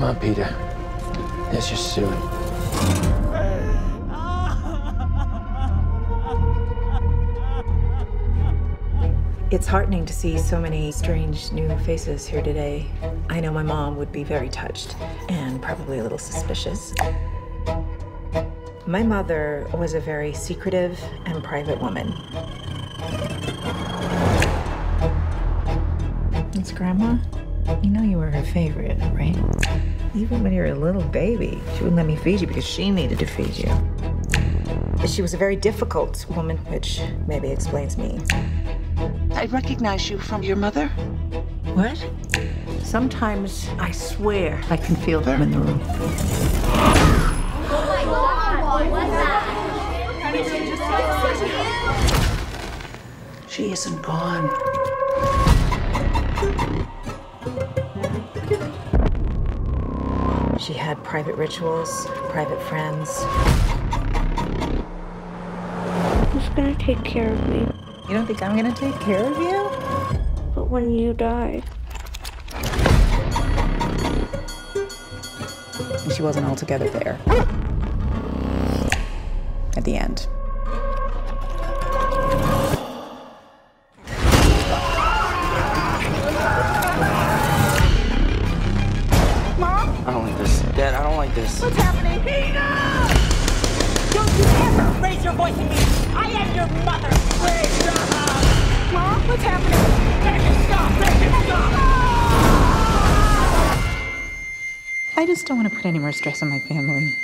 Come on, Peter. Let's just do it. It's heartening to see so many strange new faces here today. I know my mom would be very touched and probably a little suspicious. My mother was a very secretive and private woman. It's Grandma. You know you were her favorite, right? Even when you were a little baby, she wouldn't let me feed you because she needed to feed you. She was a very difficult woman, which maybe explains me. I recognize you from your mother. What? Sometimes I swear I can feel them in the room. Oh my god, what's that? She isn't gone. She had private rituals, private friends. Who's gonna take care of me? You don't think I'm gonna take care of you? But when you die, She wasn't altogether there. At the end. Dad, I don't like. Don't you ever raise your voice at me! I am your mother! Raise your! Mom, what's happening? Make it stop! Make it stop! I just don't want to put any more stress on my family.